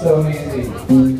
So easy.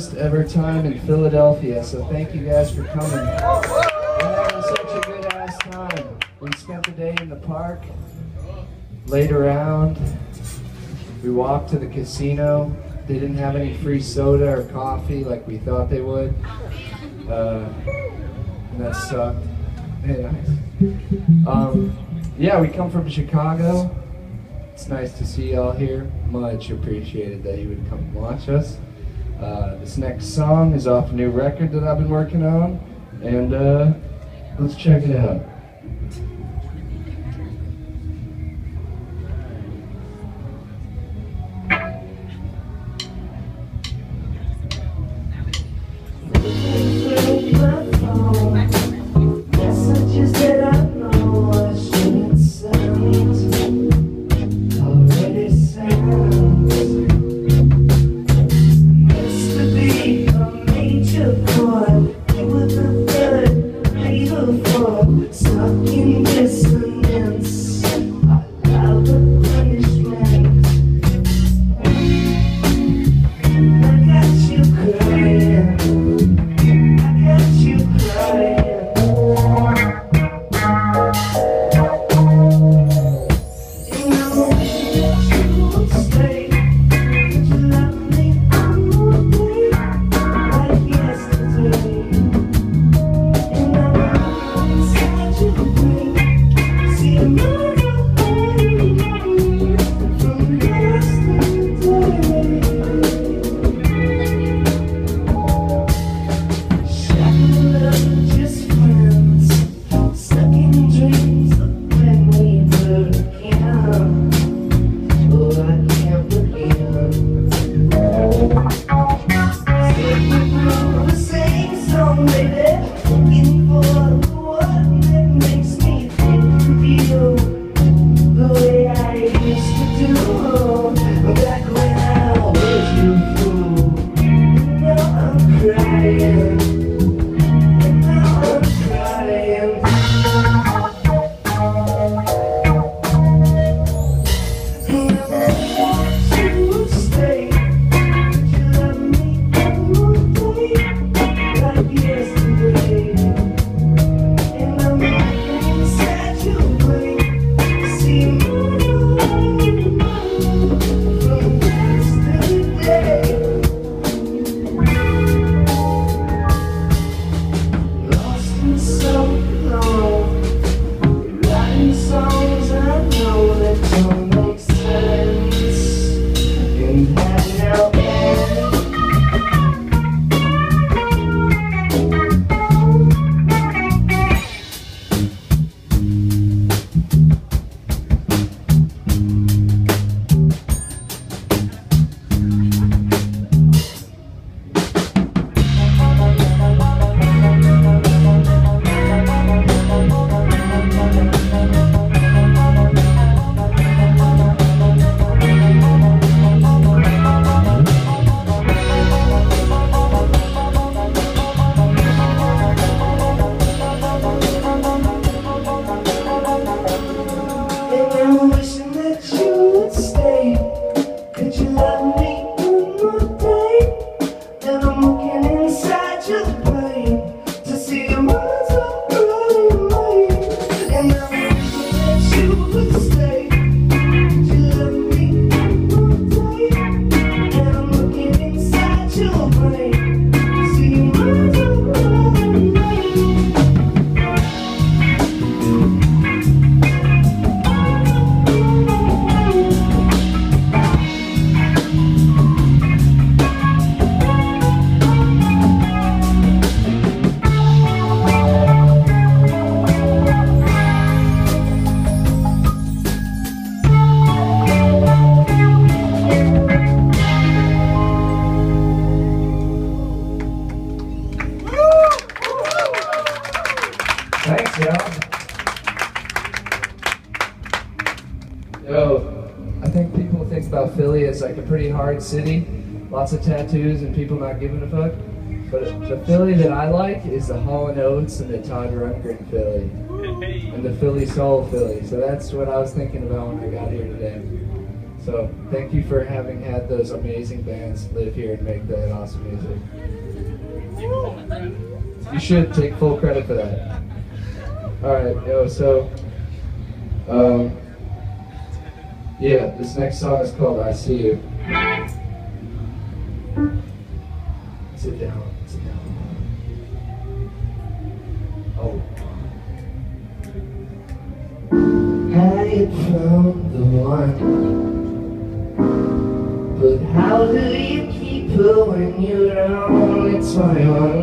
first ever time in Philadelphia, so thank you guys for coming. We're having such a good ass time. We spent the day in the park, laid around, we walked to the casino. They didn't have any free soda or coffee like we thought they would. Uh, and that sucked. Hey, nice. Um, yeah, we come from Chicago. It's nice to see y'all here. Much appreciated that you would come watch us. Uh, this next song is off a new record that I've been working on, and uh, let's check it out. So city, lots of tattoos and people not giving a fuck. But the Philly that I like is the Hall and Oates and the Todd Rundgren Philly. And the Philly Soul Philly. So that's what I was thinking about when I got here today. So thank you for having had those amazing bands live here and make that awesome music. You should take full credit for that. Alright, yo, so um, yeah, this next song is called I See You. Sit down. Sit down. Oh. I found the one, but how do you keep her when you're only 21?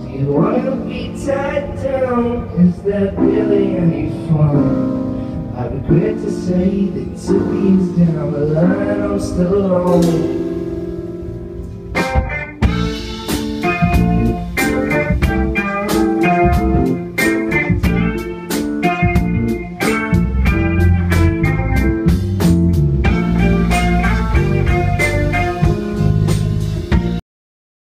Do you wanna be tied down? Is that really any fun? Regret to say that two years down the line I'm still alone